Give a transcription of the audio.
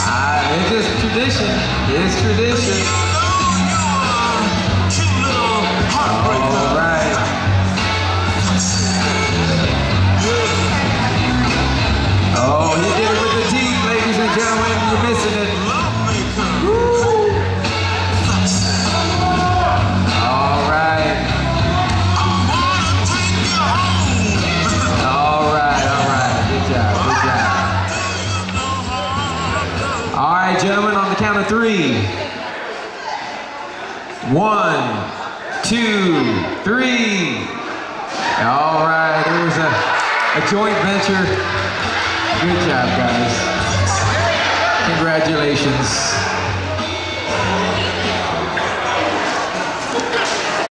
Ah, uh, it's just tradition. It's tradition. All right. Oh, he did it with the teeth, ladies and gentlemen. You're missing it. All right, gentlemen, on the count of three. One, two, three. All right, it was a, a joint venture. Good job, guys. Congratulations.